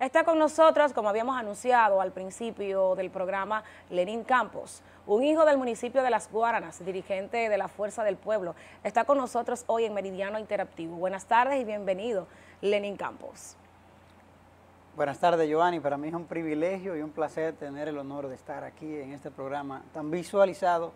Está con nosotros, como habíamos anunciado al principio del programa, Lenín Campos, un hijo del municipio de Las Guaranas, dirigente de la Fuerza del Pueblo. Está con nosotros hoy en Meridiano Interactivo. Buenas tardes y bienvenido, Lenín Campos. Buenas tardes, Giovanni. Para mí es un privilegio y un placer tener el honor de estar aquí en este programa tan visualizado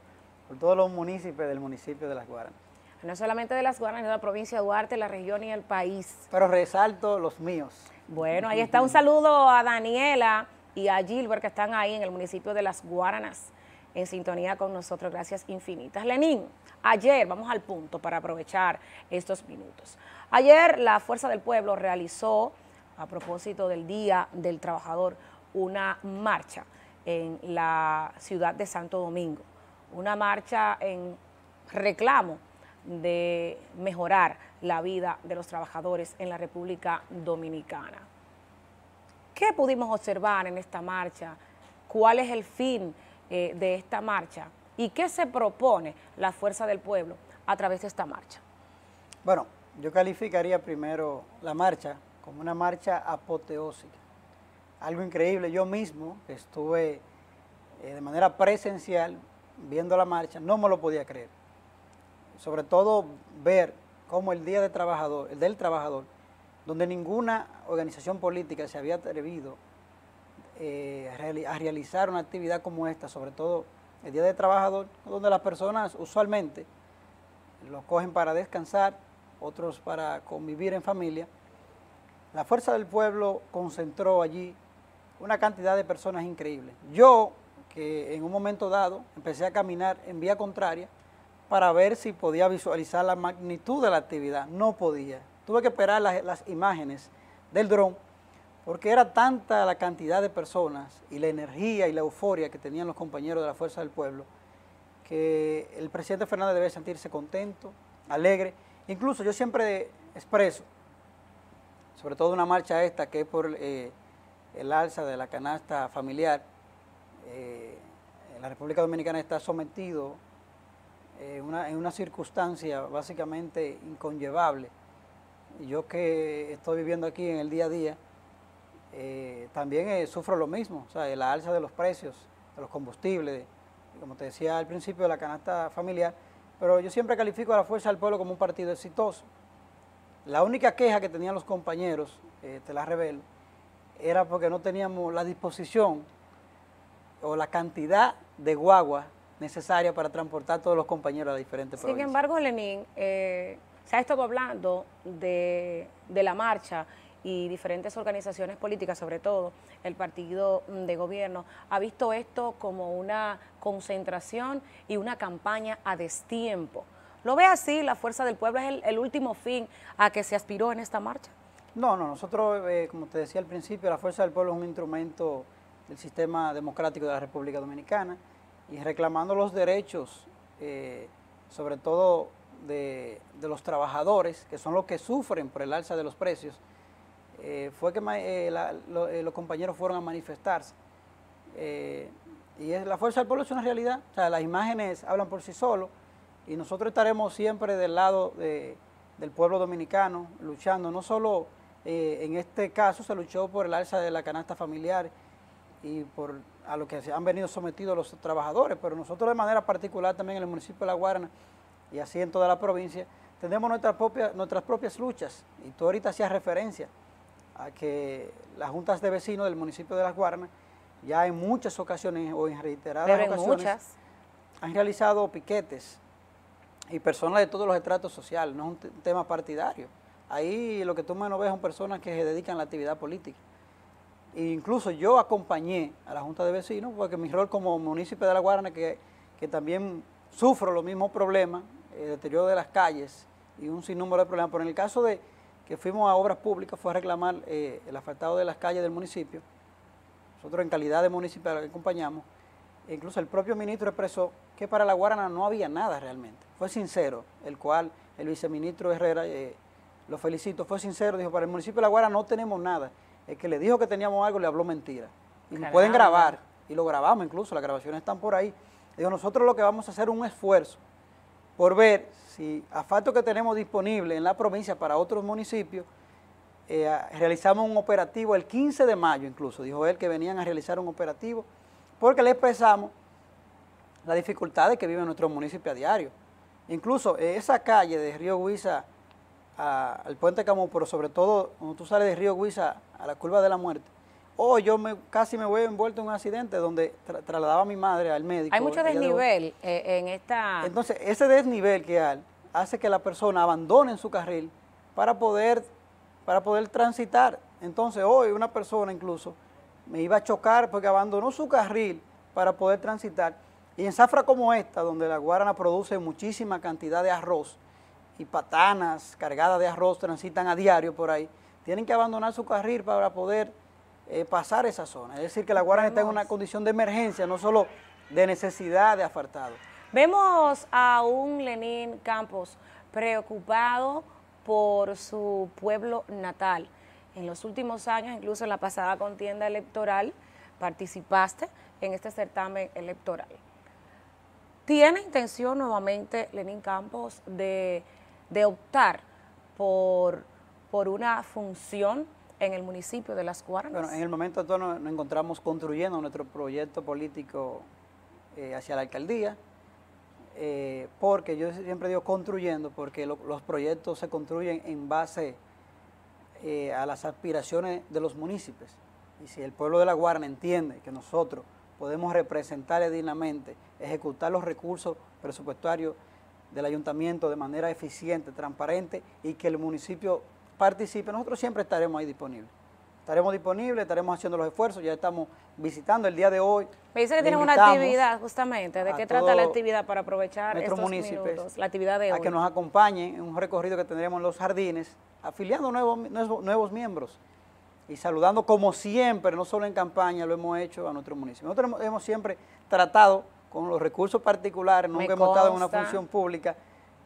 por todos los municipios del municipio de Las Guaranas. No solamente de Las Guaranas, de la provincia de Duarte, la región y el país. Pero resalto los míos. Bueno, ahí está un saludo a Daniela y a Gilbert que están ahí en el municipio de Las Guaranas en sintonía con nosotros. Gracias infinitas. Lenín, ayer, vamos al punto para aprovechar estos minutos. Ayer la Fuerza del Pueblo realizó, a propósito del Día del Trabajador, una marcha en la ciudad de Santo Domingo. Una marcha en reclamo de mejorar la vida de los trabajadores en la República Dominicana. ¿Qué pudimos observar en esta marcha? ¿Cuál es el fin eh, de esta marcha? ¿Y qué se propone la Fuerza del Pueblo a través de esta marcha? Bueno, yo calificaría primero la marcha como una marcha apoteósica. Algo increíble, yo mismo estuve eh, de manera presencial viendo la marcha, no me lo podía creer sobre todo ver cómo el Día del Trabajador, el del Trabajador, donde ninguna organización política se había atrevido eh, a realizar una actividad como esta, sobre todo el Día del Trabajador, donde las personas usualmente lo cogen para descansar, otros para convivir en familia. La Fuerza del Pueblo concentró allí una cantidad de personas increíbles. Yo, que en un momento dado empecé a caminar en vía contraria, para ver si podía visualizar la magnitud de la actividad. No podía. Tuve que esperar las, imágenes del dron porque era tanta la cantidad de personas y la energía y la euforia que tenían los compañeros de la Fuerza del Pueblo que el presidente Fernández debe sentirse contento, alegre. Incluso yo siempre expreso, sobre todo una marcha esta que es por eh, el alza de la canasta familiar, eh, la República Dominicana está sometido eh, en una circunstancia básicamente inconllevable. Yo que estoy viviendo aquí en el día a día, eh, también eh, sufro lo mismo, o sea, la alza de los precios de los combustibles, como te decía al principio, de la canasta familiar, pero yo siempre califico a la Fuerza del Pueblo como un partido exitoso. La única queja que tenían los compañeros, te la revelo, era porque no teníamos la disposición o la cantidad de guaguas necesaria para transportar a todos los compañeros a diferentes Sin embargo, Lenín, eh, se ha estado hablando de, la marcha y diferentes organizaciones políticas, sobre todo el partido de gobierno, ha visto esto como una concentración y una campaña a destiempo. ¿Lo ve así? ¿La Fuerza del Pueblo es el, último fin a que se aspiró en esta marcha? No, no, nosotros, eh, como te decía al principio, la Fuerza del Pueblo es un instrumento del sistema democrático de la República Dominicana y reclamando los derechos, eh, sobre todo de, los trabajadores, que son los que sufren por el alza de los precios, eh, fue que eh, los compañeros fueron a manifestarse. y la fuerza del pueblo es una realidad, o sea, las imágenes hablan por sí solos y nosotros estaremos siempre del lado del pueblo dominicano, luchando, no solo en este caso se luchó por el alza de la canasta familiar y por a lo que se han venido sometidos los trabajadores, pero nosotros de manera particular también en el municipio de La Guarana y así en toda la provincia, tenemos nuestras propias, nuestras propias luchas. Y tú ahorita hacías referencia a que las juntas de vecinos del municipio de Las Guaranas ya en muchas ocasiones o en reiteradas ocasiones han realizado piquetes y personas de todos los estratos sociales, no es un tema partidario. Ahí lo que tú menos ves son personas que se dedican a la actividad política. Incluso yo acompañé a la Junta de Vecinos, porque mi rol como municipio de La Guarana, que, también sufro los mismos problemas, el deterioro de las calles y un sinnúmero de problemas, pero en el caso de que fuimos a obras públicas fue a reclamar eh, el asfaltado de las calles del municipio, nosotros en calidad de municipio acompañamos, e incluso el propio ministro expresó que para La Guarana no había nada realmente, fue sincero, el cual el viceministro Herrera, eh, lo felicito, fue sincero, dijo, para el municipio de La Guarana no tenemos nada, el que le dijo que teníamos algo le habló mentira. Y pueden grabar, y lo grabamos incluso, las grabaciones están por ahí. Digo, nosotros lo que vamos a hacer es un esfuerzo por ver si a falta que tenemos disponible en la provincia para otros municipios, eh, realizamos un operativo el 15 de mayo incluso, dijo él que venían a realizar un operativo, porque le expresamos las dificultades que vive nuestro municipio a diario. Incluso esa calle de Río Huiza al puente Campo, pero sobre todo cuando tú sales de Río Huiza a la curva de la muerte, o yo me, casi me voy envuelto en un accidente donde trasladaba a mi madre al médico. Hay mucho desnivel eh, en esta... Entonces, ese desnivel que hay hace que la persona abandone su carril para poder, para poder transitar. Entonces, hoy una persona incluso me iba a chocar porque abandonó su carril para poder transitar. Y en zafra como esta, donde la Guarana produce muchísima cantidad de arroz y patanas cargadas de arroz transitan a diario por ahí, tienen que abandonar su carril para poder eh, pasar esa zona. Es decir, que la Guarana está en una condición de emergencia, no solo de necesidad de afartado. Vemos a un Lenín Campos preocupado por su pueblo natal. En los últimos años, incluso en la pasada contienda electoral, participaste en este certamen electoral. ¿Tiene intención nuevamente Lenín Campos de, de optar por, por una función en el municipio de Las Guaranas? Bueno, en el momento actual nos, encontramos construyendo nuestro proyecto político eh, hacia la alcaldía, eh, porque yo siempre digo construyendo, porque los proyectos se construyen en base eh, a las aspiraciones de los municipios. Y si el pueblo de La Guarana entiende que nosotros podemos representar dignamente, ejecutar los recursos presupuestarios del ayuntamiento de manera eficiente, transparente y que el municipio participe, nosotros siempre estaremos ahí disponibles. Estaremos disponibles, estaremos haciendo los esfuerzos, ya estamos visitando el día de hoy. Me dice que tienen una actividad justamente, ¿de qué trata la actividad para aprovechar estos minutos, la actividad de hoy? A que nos acompañen en un recorrido que tendremos en los jardines, afiliando nuevos, nuevos, miembros y saludando como siempre, no solo en campaña, lo hemos hecho a nuestro municipio. Nosotros hemos, siempre tratado con los recursos particulares, nunca hemos estado en una función pública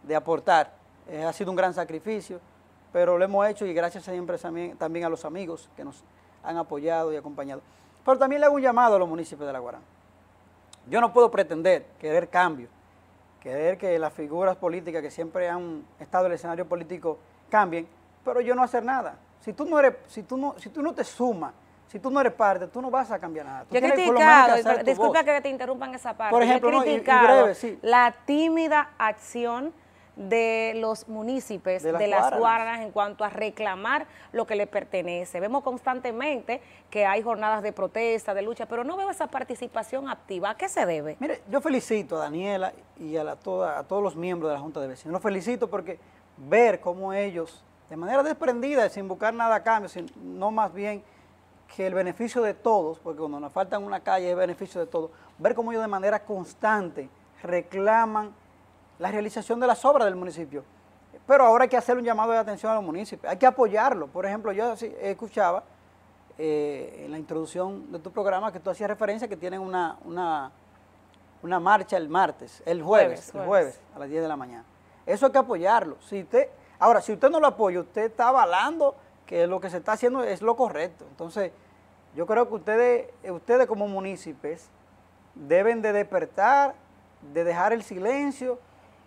de aportar. Eh, ha sido un gran sacrificio pero lo hemos hecho y gracias siempre también, a los amigos que nos han apoyado y acompañado. Pero también le hago un llamado a los municipios de La Guarana. Yo no puedo pretender querer cambio, querer que las figuras políticas que siempre han estado en el escenario político cambien, pero yo no hacer nada. Si tú no eres, si tú no, si tú no te sumas, si tú no eres parte, tú no vas a cambiar nada. yo he criticado, disculpa que te interrumpan esa parte, por ejemplo, he criticado la tímida acción de los municipios de, las, Guaranas en cuanto a reclamar lo que le pertenece. Vemos constantemente que hay jornadas de protesta, de lucha, pero no veo esa participación activa. ¿A qué se debe? Mire, yo felicito a Daniela y a, toda, a todos los miembros de la Junta de Vecinos. Los felicito porque ver cómo ellos, de manera desprendida, sin buscar nada a cambio, no más bien que el beneficio de todos, porque cuando nos faltan una calle es beneficio de todos, ver cómo ellos de manera constante reclaman la realización de las obras del municipio. Pero ahora hay que hacer un llamado de atención a los municipios, hay que apoyarlo. Por ejemplo, yo escuchaba eh, en la introducción de tu programa que tú hacías referencia que tienen una, una, marcha el martes, el jueves, el jueves a las 10 de la mañana. Eso hay que apoyarlo. Si usted, ahora, si usted no lo apoya, usted está avalando que lo que se está haciendo es lo correcto. Entonces, yo creo que ustedes, ustedes como municipios deben de despertar, de dejar el silencio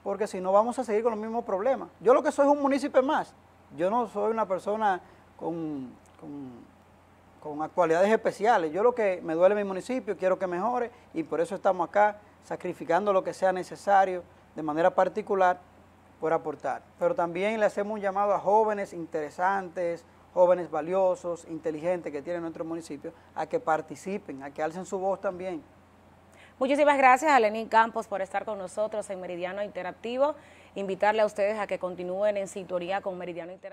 porque si no vamos a seguir con los mismos problemas. Yo lo que soy es un municipio más, yo no soy una persona con, con, cualidades especiales, yo lo que me duele mi municipio, quiero que mejore y por eso estamos acá sacrificando lo que sea necesario de manera particular por aportar. Pero también le hacemos un llamado a jóvenes interesantes, jóvenes valiosos, inteligentes que tiene nuestro municipio, a que participen, a que alcen su voz también. Muchísimas gracias a Lenín Campos por estar con nosotros en Meridiano Interactivo. Invitarle a ustedes a que continúen en sintonía con Meridiano Interactivo.